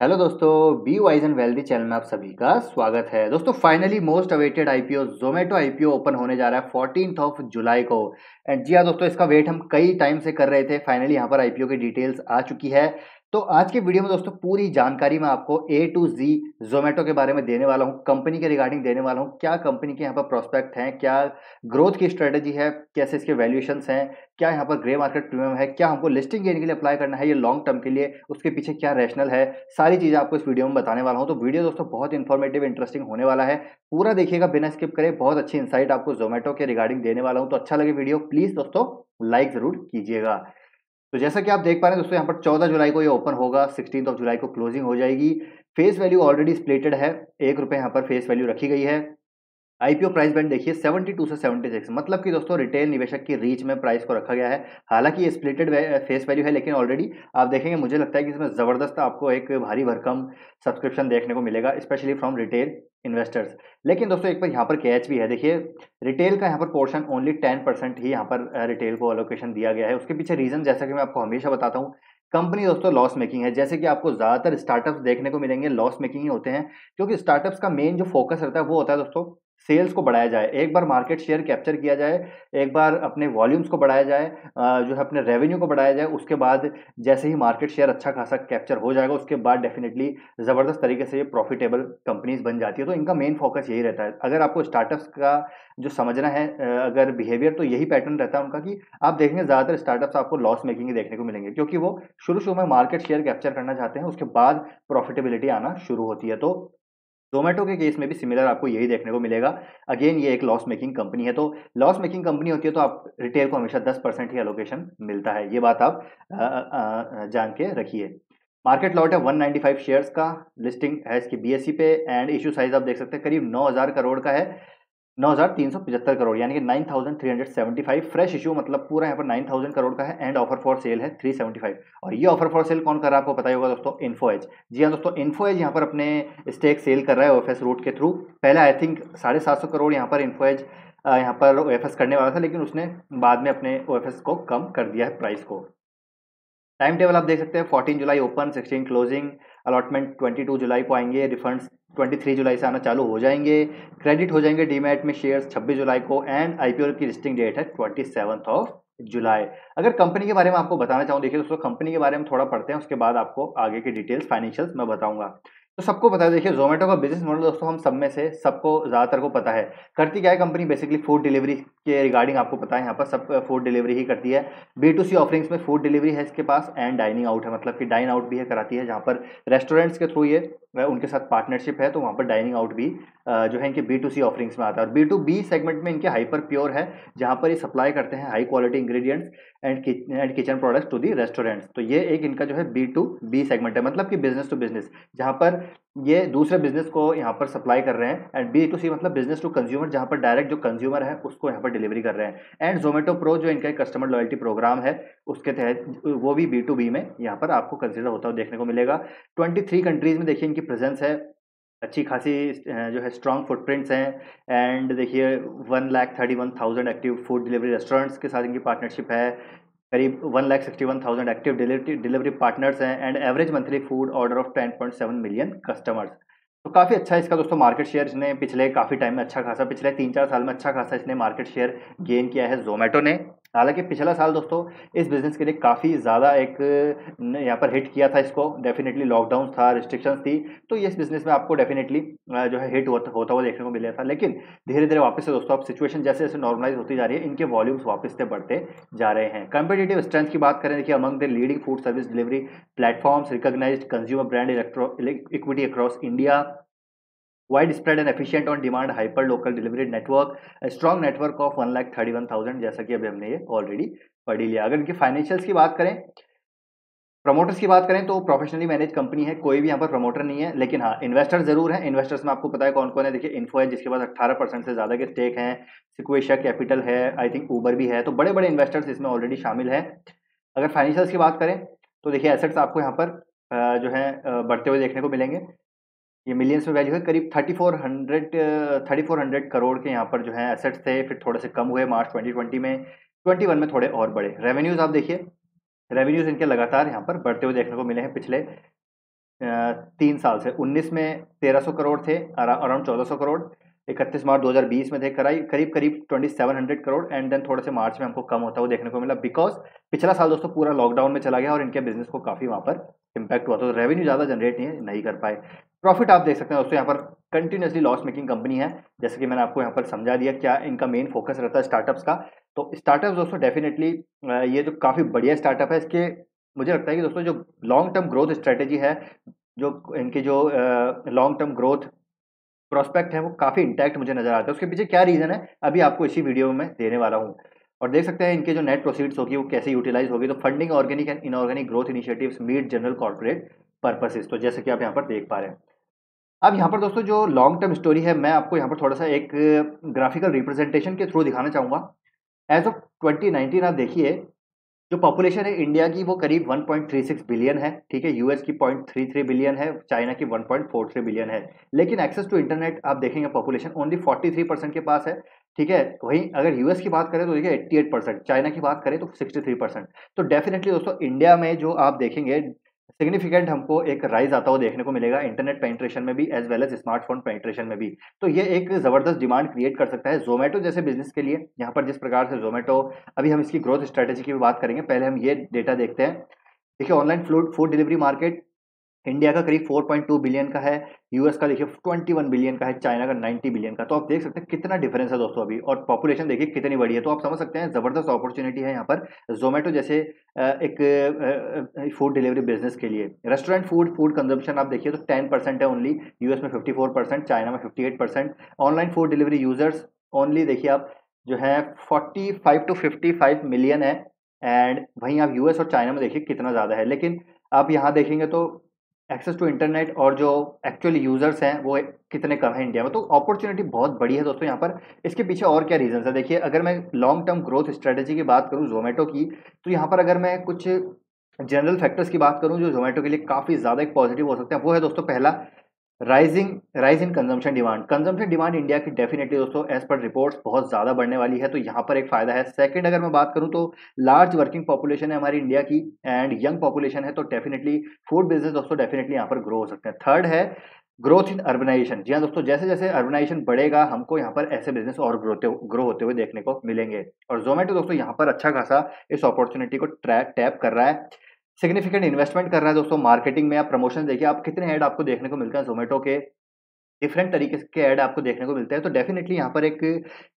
Hello दोस्तों be wise and wealthy channel में आप सभी का स्वागत है। दोस्तों finally most awaited IPO Zomato IPO open होने जा रहा है फोर्टीन ऑफ़ जुलाई को। एंड जी हाँ दोस्तों, इसका वेट हम कई टाइम से कर रहे थे। फाइनली यहाँ पर आईपीओ की डिटेल्स आ चुकी है। तो आज के वीडियो में दोस्तों पूरी जानकारी मैं आपको ए टू जी जोमेटो के बारे में देने वाला हूँ कंपनी के रिगार्डिंग देने वाला हूँ, क्या कंपनी के यहाँ पर प्रोस्पेक्ट हैं, क्या ग्रोथ की स्ट्रेटजी है, कैसे इसके वैल्यूएशन हैं, क्या यहाँ पर ग्रे मार्केट प्रीमियम है, क्या हमको लिस्टिंग गेन के लिए अप्लाई करना है, ये लॉन्ग टर्म के लिए, उसके पीछे क्या रैशनल है, सारी चीज़ें आपको इस वीडियो में बताने वाला हूँ। तो वीडियो दोस्तों बहुत इन्फॉर्मेटिव इंटरेस्टिंग होने वाला है। पूरा देखिएगा, बिना स्किप करे, बहुत अच्छी इंसाइट आपको जोमेटो के रिगार्डिंग देने वाला हूँ। तो अच्छा लगे वीडियो प्लीज़ दोस्तों लाइक ज़रूर कीजिएगा। तो जैसा कि आप देख पा रहे हैं दोस्तों, यहाँ पर 14 जुलाई को ये ओपन होगा सिक्सटीन ऑफ़ जुलाई को क्लोजिंग हो जाएगी। फेस वैल्यू ऑलरेडी स्प्लेटेड है, एक रुपये यहाँ पर फेस वैल्यू रखी गई है। आईपीओ प्राइस बैंड देखिए 72 से 76 मतलब कि दोस्तों रिटेल निवेशक की रीच में प्राइस को रखा गया है। हालाँकि ये स्प्लिटेड फेस वैल्यू है, लेकिन ऑलरेडी आप देखेंगे, मुझे लगता है कि इसमें ज़बरदस्त आपको एक भारी भरकम सब्सक्रिप्शन देखने को मिलेगा स्पेशली फ्रॉम रिटेल इन्वेस्टर्स लेकिन दोस्तों एक बार यहाँ पर कैच भी है, देखिए रिटेल का यहाँ पर पोर्शन ओनली टेन परसेंट ही यहाँ पर रिटेल को अलोकेशन दिया गया है। उसके पीछे रीज़न जैसा कि मैं आपको हमेशा बताता हूँ कंपनी दोस्तों लॉस मेकिंग है। जैसे कि आपको ज़्यादातर स्टार्टअप्स देखने को मिलेंगे लॉस मेकिंग ही होते हैं, क्योंकि स्टार्टअप्स का मेन जो फोकस रहता है, वो होता है दोस्तों सेल्स को बढ़ाया जाए, एक बार मार्केट शेयर कैप्चर किया जाए, एक बार अपने वॉल्यूम्स को बढ़ाया जाए जो है अपने रेवेन्यू को बढ़ाया जाए, उसके बाद जैसे ही मार्केट शेयर अच्छा खासा कैप्चर हो जाएगा, उसके बाद डेफिनेटली ज़बरदस्त तरीके से ये प्रॉफिटेबल कंपनीज़ बन जाती है। तो इनका मेन फोकस यही रहता है। अगर आपको स्टार्टअप्स का जो समझना है अगर बिहेवियर तो यही पैटर्न रहता है उनका कि आप देखेंगे ज़्यादातर स्टार्टअप्स आपको लॉस मेकिंग ही देखने को मिलेंगे, क्योंकि वो शुरू शुरू में मार्केट शेयर कैप्चर करना चाहते हैं, उसके बाद प्रॉफिटेबिलिटी आना शुरू होती है। तो जोमेटो के केस में भी सिमिलर आपको यही देखने को मिलेगा। अगेन ये एक लॉस मेकिंग कंपनी है तो लॉस मेकिंग कंपनी होती है तो आप रिटेल को हमेशा 10 परसेंट ही एलोकेशन मिलता है। ये बात आप जान के रखिए। मार्केट लॉट है 195 शेयर्स का लिस्टिंग है इसकी बीएससी पे एंड इशू साइज़ आप देख सकते हैं, करीब 9000 करोड़ का है। नौ हज़ार तीन सौ पचहत्तर करोड़, यानी कि nine thousand three hundred seventy five fresh issue मतलब पूरा यहाँ पर नाइन थाउज़ेंड करोड़ का है एंड ऑफ़र फॉर सेल है थ्री सेवेंटी फाइव और ये ऑफ़र फॉर सेल कौन कर रहा है, आपको पता ही होगा दोस्तों इन्फो एज जी हाँ दोस्तों इन्फो एज यहाँ पर अपने स्टेक सेल कर रहा है ओ रूट के थ्रू पहले आई थिंक साढ़े सात सौ करोड़ यहाँ पर इन्फो एज यहाँ पर ओएफएस करने वाला था, लेकिन उसने बाद में अपने ओएफएस को कम कर दिया है प्राइस को। टाइम टेबल आप देख सकते हैं fourteen July open sixteen closing allotment twenty two July को आएँगे रिफंड्स ट्वेंटी थ्री जुलाई से आना चालू हो जाएँगे। क्रेडिट हो जाएँगे डीमेट में शेयर्स छब्बीस जुलाई को एंड आईपीओ की लिस्टिंग डेट है ट्वेंटी सेवन्थ ऑफ़ जुलाई अगर कंपनी के बारे में आपको बताना चाहूँ, देखिए दोस्तों कंपनी के बारे में थोड़ा पढ़ते हैं, उसके बाद आपको आगे की डिटेल्स फाइनेंशियल्स मैं बताऊँगा। तो सबको पता है, देखिए जोमेटो का बिज़नेस मॉडल दोस्तों हम सब में से, सबको, ज़्यादातर को पता है। करती क्या है कंपनी बेसिकली फ़ूड डिलीवरी के रिगार्डिंग आपको पता है यहाँ पर, सब फ़ूड डिलीवरी ही करती है। बी टू सी ऑफरिंग्स में फ़ूड डिलीवरी है इसके पास एंड डाइनिंग आउट है। मतलब कि डाइन आउट भी है कराती है, जहाँ पर रेस्टोरेंट्स के थ्रू ये उनके साथ पार्टनरशिप है तो वहाँ पर डाइनिंग आउट भी जो है इनके बी टू सी ऑफरिंग्स में आता है। और बी टू बी सेगमेंट में इनके हाइपर प्योर है, जहाँ पर ये सप्लाई करते हैं high quality ingredients and and kitchen products to the restaurants तो ये एक इनका जो है बी टू बी सेगमेंट है। मतलब कि बिज़नेस टू बिज़नेस जहाँ पर ये दूसरे बिज़नेस को यहाँ पर सप्लाई कर रहे हैं एंड बी टू सी मतलब बिज़नेस टू कंज्यूमर जहाँ पर डायरेक्ट जो कंज्यूमर है, उसको यहाँ पर डिलीवरी कर रहे हैं। एंड जोमेटो प्रो जो इनका कस्टमर लॉयल्टी प्रोग्राम है, उसके तहत वो भी बी टू बी में यहाँ पर आपको कंसिडर होता हुआ देखने को मिलेगा। ट्वेंटी थ्री कंट्रीज़ में देखिए इनकी प्रेजेंस है। अच्छी खासी जो है स्ट्रॉन्ग फुटप्रिंट्स हैं एंड देखिए one lakh thirty one thousand active food delivery restaurants के साथ इनकी पार्टनरशिप है। करीब one lakh sixty one thousand active delivery delivery partners हैं and average monthly food order of ten point seven million customers तो काफ़ी अच्छा इसका दोस्तों मार्केट शेयर इसने पिछले काफ़ी टाइम में अच्छा खासा, पिछले तीन चार साल में अच्छा खासा इसने मार्केट शेयर गेन किया है जोमेटो ने। हालाँकि पिछला साल दोस्तों, इस बिज़नेस के लिए काफ़ी ज़्यादा एक यहाँ पर हिट किया था इसको। डेफिनेटली लॉकडाउन था रिस्ट्रिक्शंस थी तो इस बिज़नेस में आपको डेफिनेटली जो है हिट होता होता हुआ देखने को मिला था। लेकिन धीरे धीरे वापस से दोस्तों, अब सिचुएशन जैसे जैसे नॉर्मलाइज होती जा रही है, इनके वॉल्यूम्स वापस से बढ़ते जा रहे हैं। कंपेटेटिव स्ट्रेंथ की बात करें, देखिए among the leading food service delivery platforms recognized consumer brand equity across India wide spread and efficient on demand hyper local delivery network strong network of one lakh thirty one thousand जैसा कि अभी हमने ये already पढ़ी लिया। अगर इनके financials की बात करें प्रमोटर्स की बात करें तो प्रोफेशनली मैनेज कंपनी है, कोई भी यहाँ पर प्रमोटर नहीं है, लेकिन हाँ इन्वेस्टर ज़रूर है। इन्वेस्टर्स में आपको पता है कौन कौन है? देखिए इन्फो है जिसके पास अट्ठारह परसेंट से ज़्यादा के स्टेक हैं सिक्वेशिया कैपिटल है आई थिंक ऊबर भी है तो बड़े बड़े इन्वेस्टर्स इसमें ऑलरेडी शामिल हैं। अगर फाइनेंशियल्स की बात करें तो देखिए एसेट्स आपको यहाँ पर जो है बढ़ते हुए देखने को मिलेंगे। ये मिलियंस में वैल्यू है, करीब thirty four hundred thirty four hundred crore के यहाँ पर जो है एसेट्स थे, फिर थोड़े से कम हुए मार्च ट्वेंटी ट्वेंटी में ट्वेंटी वन में थोड़े और बढ़े। रेवेन्यूज़ आप देखिए रेवेन्यूज़ इनके लगातार यहाँ पर बढ़ते हुए देखने को मिले हैं पिछले तीन साल से। उन्नीस में तेरह सौ करोड़ थे अराउंड चौदह करोड़। इकतीस मार्च 2020 में थे, कराई, करीब करीब 2700 करोड़। एंड देन थोड़े से मार्च में हमको कम होता हुआ देखने को मिला बिकॉज़ पिछला साल दोस्तों पूरा लॉकडाउन में चला गया और इनके बिज़नेस को काफ़ी वहाँ पर इम्पैक्ट हुआ। तो रेवेन्यू ज़्यादा जनरेट नहीं नहीं कर पाए। प्रॉफिट आप देख सकते हैं दोस्तों, यहाँ पर कंटिन्यूसली लॉस मेकिंग कंपनी है। जैसे कि मैंने आपको यहाँ पर समझा दिया क्या इनका मेन फोकस रहता है स्टार्टअप्स का। तो स्टार्टअप दोस्तों डेफिनेटली ये जो काफ़ी बढ़िया स्टार्टअप है, इसके मुझे लगता है कि दोस्तों, जो लॉन्ग टर्म ग्रोथ स्ट्रेटेजी है, जो इनकी जो लॉन्ग टर्म ग्रोथ प्रोस्पेक्ट है, वो काफ़ी इंटैक्ट मुझे नज़र आता है। उसके पीछे क्या रीज़न है, अभी आपको इसी वीडियो में देने वाला हूँ। और देख सकते हैं इनके जो नेट प्रोसीड्स होगी, वो कैसे यूटिलाइज होगी। तो funding organic and inorganic growth initiatives meet general corporate purposes तो जैसे कि आप यहाँ पर देख पा रहे हैं। अब यहाँ पर दोस्तों जो लॉन्ग टर्म स्टोरी है, मैं आपको यहाँ पर थोड़ा सा एक ग्राफिकल रिप्रेजेंटेशन के थ्रू दिखाना चाहूँगा। एज ऑफ़ 2019 आप देखिए, जो पॉपुलेशन है इंडिया की, वो करीब 1.36 बिलियन है, ठीक है? यूएस की 0.33 बिलियन है चाइना की 1.43 बिलियन है। लेकिन एक्सेस टू इंटरनेट आप देखेंगे पॉपुलेशन ओनली 43 परसेंट के पास है, ठीक है? वहीं अगर यूएस की बात करें तो देखिए 88 परसेंट चाइना की बात करें तो 63 परसेंट तो डेफिनेटली दोस्तों इंडिया में जो आप देखेंगे सिग्निफिकेंट हमको एक राइज आता हुआ देखने को मिलेगा, इंटरनेट पेंट्रेशन में भी as well as smartphone penetration में भी। तो ये एक ज़बरदस्त डिमांड क्रिएट कर सकता है जोमेटो जैसे बिज़नेस के लिए। यहाँ पर जिस प्रकार से जोमेटो अभी हम इसकी ग्रोथ स्ट्रेटेजी की भी बात करेंगे। पहले हम ये डेटा देखते हैं। देखिए online food food delivery market India का करीब 4.2 बिलियन का है यूएस का देखिए 21 बिलियन का है चाइना का 90 बिलियन का। तो आप देख सकते हैं कितना डिफरेंस है दोस्तों अभी, और पॉपुलेशन देखिए कितनी बड़ी है। तो आप समझ सकते हैं ज़बरदस्त अपॉर्चुनिटी है यहाँ पर जोमेटो जैसे एक फ़ूड डिलीवरी बिज़नेस के लिए। रेस्टोरेंट फ़ूड फ़ूड कंजम्पशन आप देखिए तो टेन परसेंट है ओनली यूएस में फिफ्टी परसेंट चाइना में fifty percent online food delivery users only देखिए आप जो है फोर्टी टू फिफ्टी मिलियन है एंड वहीं आप यूएस और चाइना में देखिए कितना ज़्यादा है। लेकिन आप यहाँ देखेंगे तो एक्सेस टू इंटरनेट और जो एक्चुअली यूज़र्स हैं, वो कितने कम हैं इंडिया में? तो अपॉर्चुनिटी बहुत बड़ी है दोस्तों यहाँ पर। इसके पीछे और क्या रीजन है? देखिए, अगर मैं लॉन्ग टर्म ग्रोथ स्ट्रेटेजी की बात करूँ जोमेटो की तो यहाँ पर अगर मैं कुछ जनरल फैक्टर्स की बात करूँ, जो जोमेटो के लिए काफ़ी ज़्यादा एक पॉजिटिव हो सकते हैं, वो है दोस्तों पहला rising rise in consumption demand consumption demand India की डेफिनेटली दोस्तों एज पर रिपोर्ट्स बहुत ज़्यादा बढ़ने वाली है। तो यहाँ पर एक फ़ायदा है। सेकंड अगर मैं बात करूँ तो लार्ज वर्किंग पॉपुलेशन है हमारी इंडिया की एंड यंग पॉपुलेशन है तो डेफिनेटली फ़ूड बिज़नेस दोस्तों डेफिनेटली यहाँ पर ग्रो हो सकते हैं। थर्ड है ग्रोथ इन अर्बनाइजेशन जी हाँ दोस्तों जैसे जैसे अर्बनाइजेशन बढ़ेगा, हमको यहाँ पर ऐसे बिज़नेस और ग्रोते ग्रो होते हुए देखने को मिलेंगे। और जोमेटो दोस्तों, यहाँ पर अच्छा खासा इस अपॉर्चुनिटी को ट्रैक टैप कर रहा है। सिग्निफिकेंट इन्वेस्टमेंट कर रहा है दोस्तों मार्केटिंग में आप प्रमोशन देखिए आप कितने ऐड आपको देखने को मिलते हैं जोमेटो के डिफरेंट तरीके के ऐड आपको देखने को मिलते हैं। तो डेफिनेटली यहाँ पर एक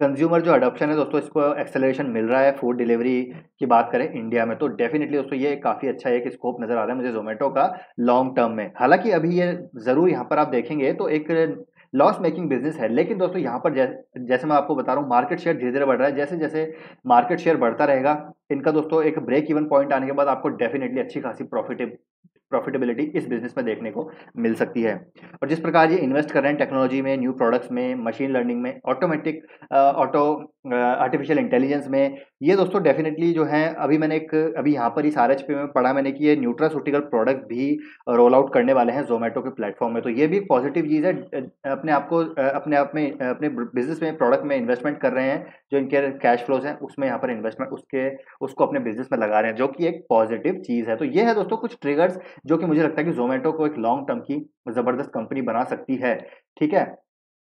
कंज्यूमर जो अडोप्शन है दोस्तों, इसको एक्सेलरेशन मिल रहा है फ़ूड डिलीवरी की बात करें इंडिया में। तो डेफिनेटली दोस्तों, ये काफ़ी अच्छा एक स्कोप नज़र आ रहा है मुझे जोमेटो का लॉन्ग टर्म में। हालाँकि अभी ये ज़रूर यहाँ पर आप देखेंगे तो एक लॉस मेकिंग बिज़नेस है। लेकिन दोस्तों, यहाँ पर जैसे जैसे मैं आपको बता रहा हूँ मार्केट शेयर धीरे धीरे बढ़ रहा है। जैसे जैसे मार्केट शेयर बढ़ता रहेगा, इनका दोस्तों एक ब्रेक इवन पॉइंट आने के बाद आपको डेफिनेटली अच्छी खासी प्रॉफिट प्रॉफिटेबिलिटी इस बिज़नेस में देखने को मिल सकती है। और जिस प्रकार ये इन्वेस्ट कर रहे हैं टेक्नोलॉजी में न्यू प्रोडक्ट्स में मशीन लर्निंग में ऑटोमेटिक ऑटो आर्टिफिशियल इंटेलिजेंस में, ये दोस्तों डेफिनेटली जो है, अभी मैंने एक, अभी यहाँ पर इस आर में पढ़ा मैंने कि ये न्यूट्रासूटिकल प्रोडक्ट भी रोल आउट करने वाले हैं जोमेटो के प्लेटफॉर्म में। तो ये भी पॉजिटिव चीज़ है अपने आप को अपने आप में अपने बिज़नेस में प्रोडक्ट में इन्वेस्टमेंट कर रहे हैं, जो इनके कैश फ्लोज हैं, उसमें यहाँ पर इन्वेस्टमेंट उसके, उसको अपने बिज़नेस में लगा रहे हैं, जो कि एक पॉजिटिव चीज़ है। तो ये है दोस्तों कुछ ट्रिगर्स जो कि मुझे लगता है कि जोमेटो को एक लॉन्ग टर्म की ज़बरदस्त कंपनी बना सकती है, ठीक है?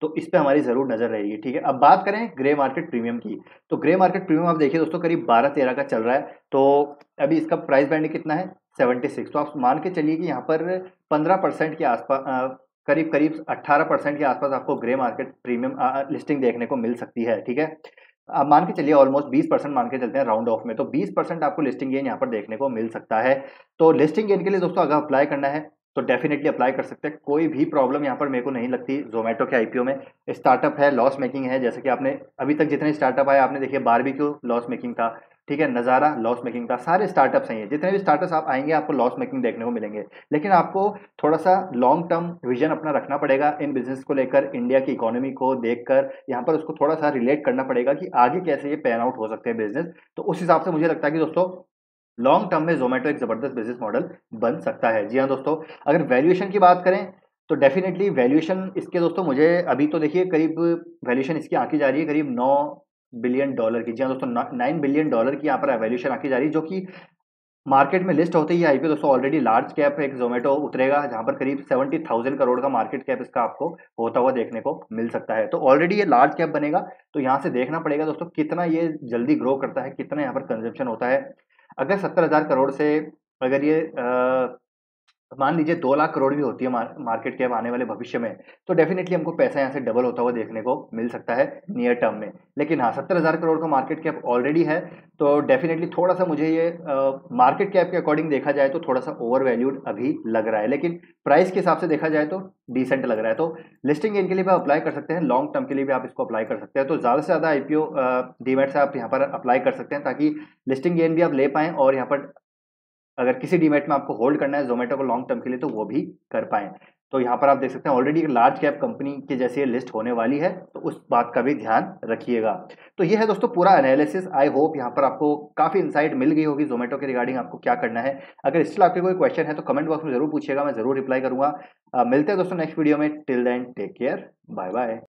तो इस पे हमारी ज़रूर नज़र रहेगी, ठीक है? अब बात करें ग्रे मार्केट प्रीमियम की। तो ग्रे मार्केट प्रीमियम आप देखिए दोस्तों, करीब बारह तेरह का चल रहा है। तो अभी इसका प्राइस बैंड कितना है? सेवेंटी सिक्स तो आप मान के चलिए कि यहाँ पर पंद्रह परसेंट के आसपास करीब करीब अट्ठारह परसेंट के आसपास आपको ग्रे मार्केट प्रीमियम लिस्टिंग देखने को मिल सकती है, ठीक है? आप मान के चलिए ऑलमोस्ट 20 परसेंट मान के चलते हैं राउंड ऑफ़ में। तो 20 परसेंट आपको लिस्टिंग गेन यहाँ पर देखने को मिल सकता है। तो लिस्टिंग गेन के लिए दोस्तों अगर अप्लाई करना है तो डेफिनेटली अप्लाई कर सकते हैं। कोई भी प्रॉब्लम यहाँ पर मेरे को नहीं लगती जोमेटो के आईपीओ में। स्टार्टअप है लॉस मेकिंग है, जैसे कि आपने अभी तक जितने स्टार्टअप आए, आपने देखिए बारबी क्यों लॉस मेकिंग था। ठीक है, नज़ारा लॉस मेकिंग का, सारे स्टार्टअप्स हैं ये। जितने भी स्टार्टअप्स आप आएँगे, आपको लॉस मेकिंग देखने को मिलेंगे। लेकिन आपको थोड़ा सा लॉन्ग टर्म विजन अपना रखना पड़ेगा इन बिज़नेस को लेकर इंडिया की इकोनॉमी को देखकर। यहाँ पर उसको थोड़ा सा रिलेट करना पड़ेगा कि आगे कैसे ये पैन आउट हो सकते हैं बिज़नेस तो उस हिसाब से मुझे लगता है कि दोस्तों लॉन्ग टर्म में जोमेटो एक ज़बरदस्त बिज़नेस मॉडल बन सकता है। जी हाँ दोस्तों, अगर वैल्यूएशन की बात करें तो डेफिनेटली वैल्यूएशन इसके दोस्तों, मुझे अभी तो देखिए करीब वैल्यूएशन इसकी आंकी जा रही है करीब नौ बिलियन डॉलर की। जी हाँ दोस्तों नाइन बिलियन डॉलर की यहाँ पर वैल्यूएशन आंकी जा रही है जो कि मार्केट में लिस्ट होते ही आईपीओ दोस्तों ऑलरेडी लार्ज कैप एक जोमेटो उतरेगा, जहाँ पर करीब सेवेंटी थाउज़ेंड करोड़ का मार्केट कैप इसका आपको होता हुआ देखने को मिल सकता है। तो ऑलरेडी ये लार्ज कैप बनेगा तो यहाँ से देखना पड़ेगा दोस्तों, कितना ये जल्दी ग्रो करता है, कितना यहाँ पर कंजम्पशन होता है। अगर सत्तर हज़ार करोड़ से अगर ये मान लीजिए दो लाख करोड़ भी होती है मार्केट कैप आने वाले भविष्य में तो डेफिनेटली हमको पैसा यहाँ से डबल होता हुआ देखने को मिल सकता है नियर टर्म में। लेकिन हाँ सत्तर हज़ार करोड़ का मार्केट कैप ऑलरेडी है तो डेफिनेटली थोड़ा सा मुझे ये मार्केट कैप के अकॉर्डिंग देखा जाए तो थोड़ा सा ओवर वैल्यूड अभी लग रहा है, लेकिन प्राइस के हिसाब से देखा जाए तो डिसेंट लग रहा है। तो लिस्टिंग गेन के लिए भी अप्लाई कर सकते हैं लॉन्ग टर्म के लिए भी आप इसको अप्लाई कर सकते हैं। तो ज़्यादा से ज़्यादा आईपीओ डीमेट से आप यहाँ पर अप्लाई कर सकते हैं, ताकि लिस्टिंग गेन भी आप ले पाएँ और यहाँ पर अगर किसी डीमेट में आपको होल्ड करना है जोमेटो को लॉन्ग टर्म के लिए तो वो भी कर पाएँ। तो यहाँ पर आप देख सकते हैं ऑलरेडी एक लार्ज कैप कंपनी के जैसे लिस्ट होने वाली है तो उस बात का भी ध्यान रखिएगा। तो ये है दोस्तों पूरा एनालिसिस आई होप यहाँ पर आपको काफ़ी इंसाइट मिल गई होगी जोमेटो के रिगार्डिंग आपको क्या करना है। अगर स्टिल आपके कोई क्वेश्चन है तो कमेंट बॉक्स में ज़रूर पूछिएगा, मैं ज़रूर रिप्लाई करूँगा। मिलते हैं दोस्तों नेक्स्ट वीडियो में। Till then take care bye bye